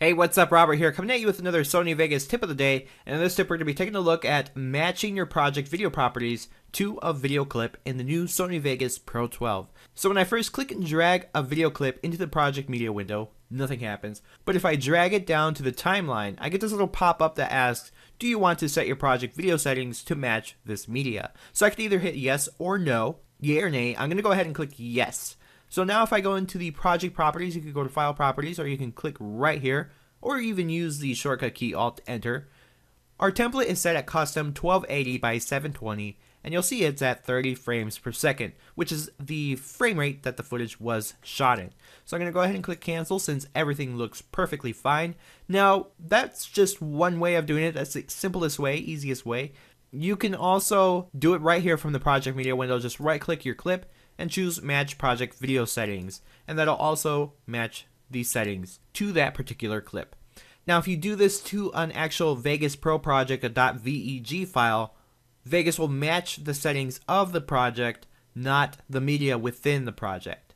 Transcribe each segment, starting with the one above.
Hey, what's up? Robert here, coming at you with another Sony Vegas tip of the day. And in this tip, we're going to be taking a look at matching your project video properties to a video clip in the new Sony Vegas Pro 12. So when I first click and drag a video clip into the project media window, nothing happens. But if I drag it down to the timeline, I get this little pop-up that asks, do you want to set your project video settings to match this media? So I can either hit yes or no, yay or nay. I'm going to go ahead and click yes. So now if I go into the project properties, you can go to file properties or you can click right here or even use the shortcut key Alt Enter. Our template is set at custom 1280 by 720 and you'll see it's at 30 frames per second, which is the frame rate that the footage was shot in. So I'm going to go ahead and click cancel since everything looks perfectly fine. Now, that's just one way of doing it. That's the simplest way, easiest way. You can also do it right here from the project media window. Just right click your clip and choose match project video settings and that'll also match these settings to that particular clip. Now if you do this to an actual Vegas Pro project, a .veg file, Vegas will match the settings of the project, not the media within the project.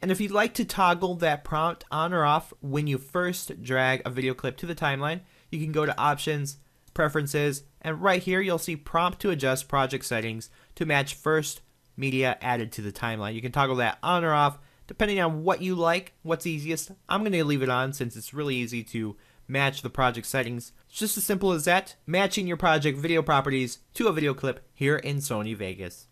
And if you'd like to toggle that prompt on or off when you first drag a video clip to the timeline, you can go to Options, Preferences, and right here you'll see Prompt to adjust project settings to match first media added to the timeline. You can toggle that on or off depending on what you like, what's easiest. I'm going to leave it on since it's really easy to match the project settings. It's just as simple as that, matching your project video properties to a video clip here in Sony Vegas.